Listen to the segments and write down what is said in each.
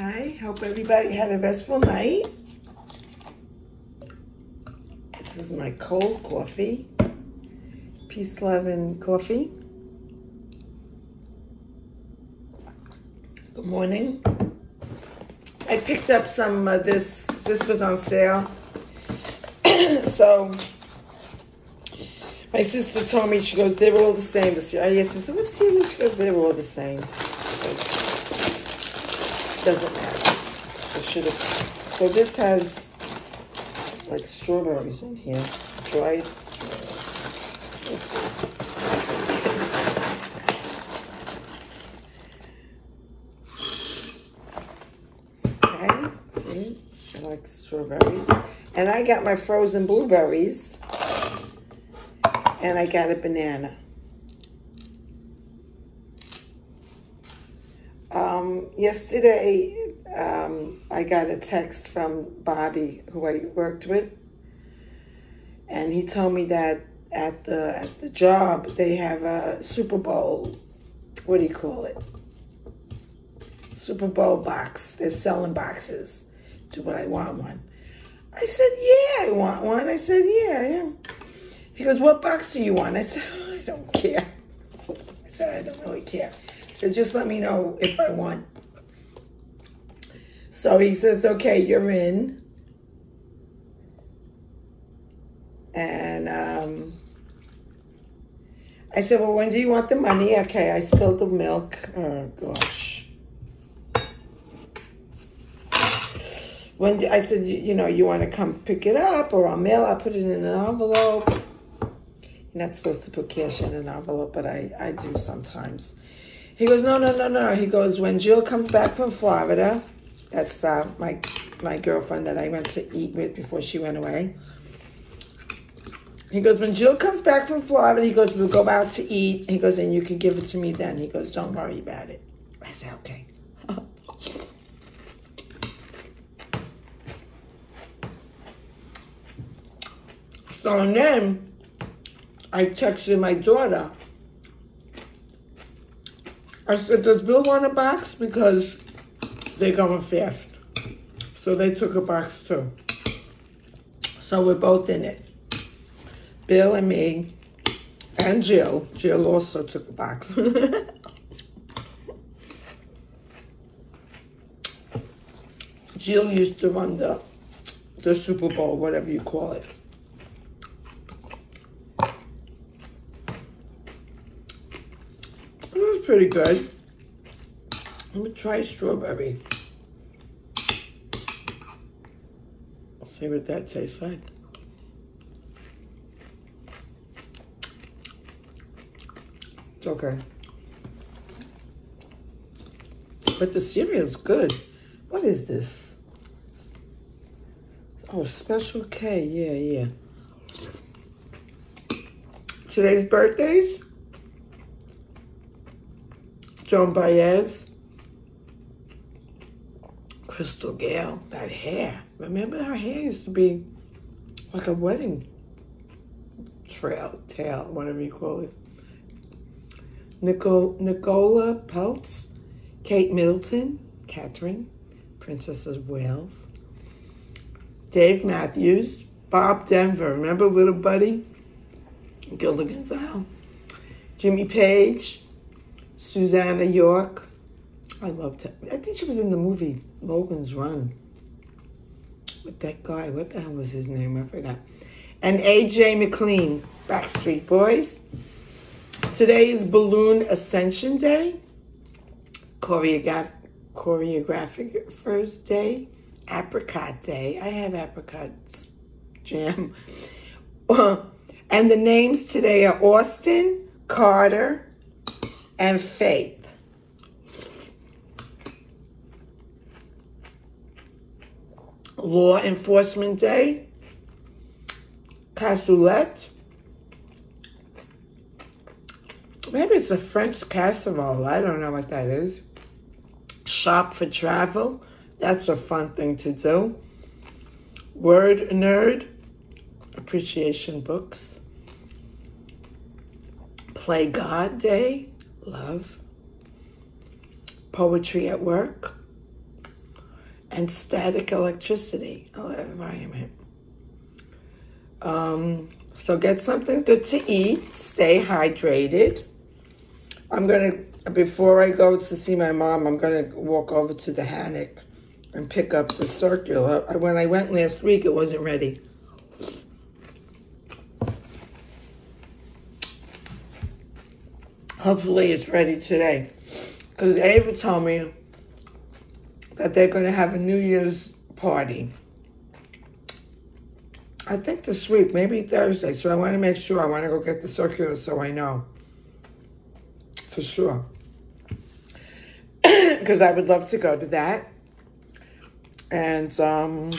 Hi, hope everybody had a restful night. This is my cold coffee. Peace, love, and coffee. Good morning. I picked up some of this. This was on sale. so my sister told me, she goes, they were all the same. Year. I said, what cereal? She goes, they were all the same. Doesn't matter. I should have. So this has like strawberries in here. Dried Okay, see? I like strawberries. And I got my frozen blueberries. And I got a banana. Um, yesterday, um, I got a text from Bobby, who I worked with, and he told me that at the at the job they have a Super Bowl. What do you call it? Super Bowl box. They're selling boxes. Do what I want one. I said, yeah, I want one. I said, yeah, yeah. He goes, what box do you want? I said, I don't care. I said, I don't really care. Said, just let me know if I want. So he says, okay, you're in. And um, I said, well, when do you want the money? Okay, I spilled the milk. Oh, gosh. When I said, you, you know, you want to come pick it up or I'll mail, I'll put it in an envelope. You're not supposed to put cash in an envelope, but I, I do sometimes. He goes, no, no, no, no. He goes, when Jill comes back from Florida, that's uh, my my girlfriend that I went to eat with before she went away. He goes, when Jill comes back from Florida, he goes, we'll go out to eat. He goes, and you can give it to me then. He goes, don't worry about it. I said, okay. so then I texted my daughter. I said, does Bill want a box? Because they're going fast. So they took a box too. So we're both in it. Bill and me and Jill. Jill also took a box. Jill used to run the, the Super Bowl, whatever you call it. It was pretty good. Let me try strawberry. See what that tastes like. It's okay. But the cereal's good. What is this? Oh, Special K. Yeah, yeah. Today's birthdays. Joan Baez. Crystal Gayle, that hair. Remember her hair used to be like a wedding trail, tail, whatever you call it. Nicole, Nicola Peltz, Kate Middleton, Catherine, Princess of Wales, Dave Matthews, Bob Denver, remember Little Buddy? Gilligan's Isle, Jimmy Page, Susannah York. I loved her. I think she was in the movie Logan's Run with that guy. What the hell was his name? I forgot. And AJ McLean, Backstreet Boys. Today is Balloon Ascension Day, Choreograph Choreographic First Day, Apricot Day. I have apricots jam. and the names today are Austin, Carter, and Faith. Law Enforcement Day, Cassoulet. Maybe it's a French casserole. I don't know what that is. Shop for travel. That's a fun thing to do. Word Nerd. Appreciation books. Play God Day. Love. Poetry at work. and static electricity environment. Um, so get something good to eat, stay hydrated. I'm going to, before I go to see my mom, I'm going to walk over to the Hannock and pick up the circular. When I went last week, it wasn't ready. Hopefully it's ready today. Because Ava told me that they're going to have a New Year's party. I think this week, maybe Thursday. So I want to make sure. I want to go get the circular so I know. For sure. Because I would love to go to that. And um,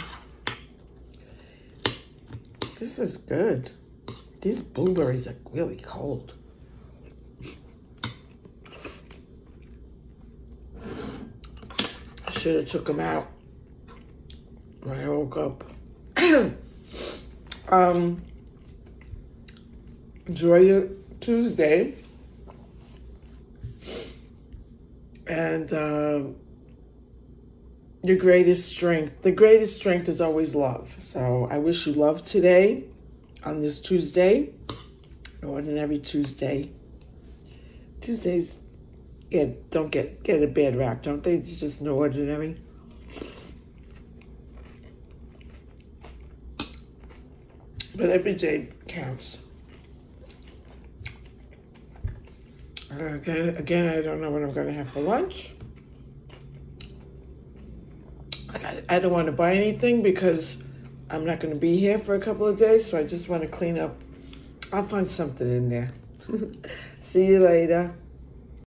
this is good. These blueberries are really cold. Should have took them out when I woke up. um, enjoy your Tuesday. And uh, your greatest strength. The greatest strength is always love. So I wish you love today on this Tuesday, ordinary Tuesday. Tuesdays get don't get get a bad rap, don't they? It's just no ordinary. But every day counts. Again, again, I don't know what I'm going to have for lunch. I, I don't want to buy anything because I'm not going to be here for a couple of days, so I just want to clean up. I'll find something in there. See you later.